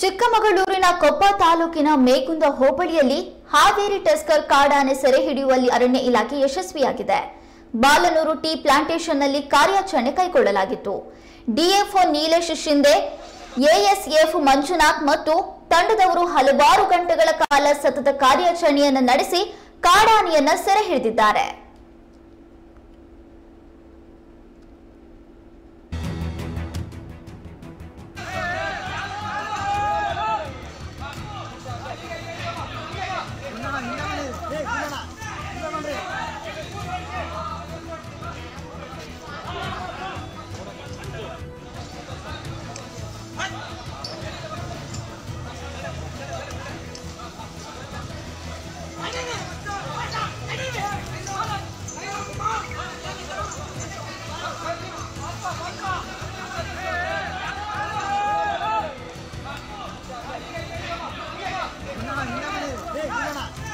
ಚಿಕ್ಕಮಗಳೂರಿನ ಕೊಪ್ಪ ತಾಲೂಕಿನ ಮೇಗುಂದ ಹೋಬಳಿಯಲ್ಲಿ ಹಾವೇರಿ ಟಸ್ಕರ್ ಕಾಡಾನೆ ಸೆರೆ ಹಿಡಿಯುವಲ್ಲಿ ಅರಣ್ಯ ಇಲಾಖೆ ಯಶಸ್ವಿಯಾಗಿದೆ. ಬಾಲನೂರು ಟೀ ಪ್ಲಾಂಟೇಶನ್ನಲ್ಲಿ ಕಾರ್ಯಾಚರಣೆ ಕೈಗೊಳ್ಳಲಾಗಿತ್ತು. ಡಿಎಫ್ಒ ನೀಲೇಶ್ ಶಿಂದೆ, ಎಎಸ್ಎಫ್ ಮಂಜುನಾಥ್ ಮತ್ತು ತಂಡದವರು ಹಲವಾರು ಗಂಟೆಗಳ ಕಾಲ ಸತತ ಕಾರ್ಯಾಚರಣೆಯನ್ನು ನಡೆಸಿ ಕಾಡಾನೆಯನ್ನು ಸೆರೆ ಹಿಡಿದಿದ್ದಾರೆ. 同志